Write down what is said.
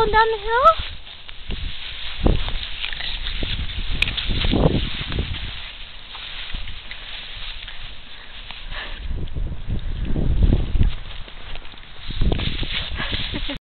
going down the hill?